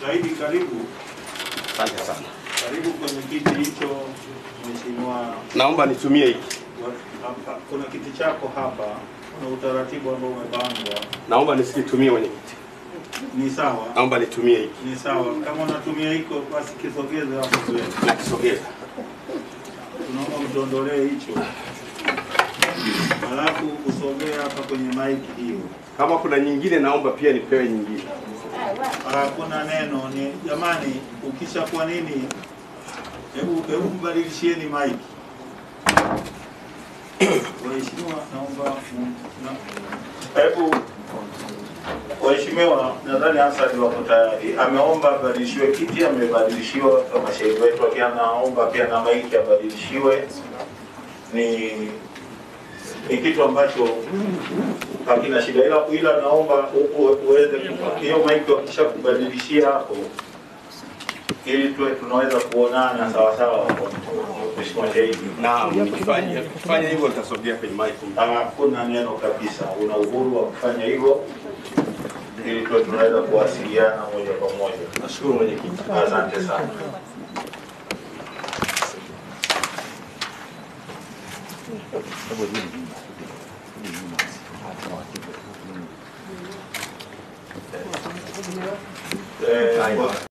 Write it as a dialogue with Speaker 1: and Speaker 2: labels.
Speaker 1: karibu
Speaker 2: Asante sana.
Speaker 1: karibu kwenye kiti hicho mheshimiwa.
Speaker 2: Naomba nitumie hiki.
Speaker 1: Kuna kiti chako hapa, kuna utaratibu ambao umepangwa.
Speaker 2: Naomba nisikitumie mwenyekiti.
Speaker 1: Ni sawa,
Speaker 2: Naomba nitumie hiki.
Speaker 1: ni sawa. Kama unatumia hiko, basi kisogeze hapo mbele.
Speaker 2: Nakisogeza.
Speaker 1: Tunaomba mtondolee hicho, alafu usogee hapa kwenye maiki hiyo.
Speaker 2: Kama kuna nyingine naomba pia nipewe nyingine.
Speaker 1: Hakuna neno ni jamani, ukisha kwa nini, hebu hebu mbadilishieni maiki. Waheshimiwa, naomba na- hebu Waheshimiwa, nadhani Hassan wako tayari. Ameomba abadilishiwe kiti, amebadilishiwa kama shahidi wetu, pia anaomba pia na maiki abadilishiwe. Ni ni kitu ambacho hakina shida, ila ila naomba uweze hiyo maiki wakisha kubadilishia hapo, ili tuwe tunaweza kuonana sawa sawa, Mheshimiwa Shahidi.
Speaker 2: Nikifanya nikifanya hivyo nitasogea kwenye maiki.
Speaker 1: Hakuna neno kabisa, una uhuru wa kufanya hivyo ili tuwe tunaweza kuwasiliana moja kwa moja.
Speaker 2: Nashukuru mwenyekiti.
Speaker 1: Asante sana. ถ้าคนที่อยู่ที่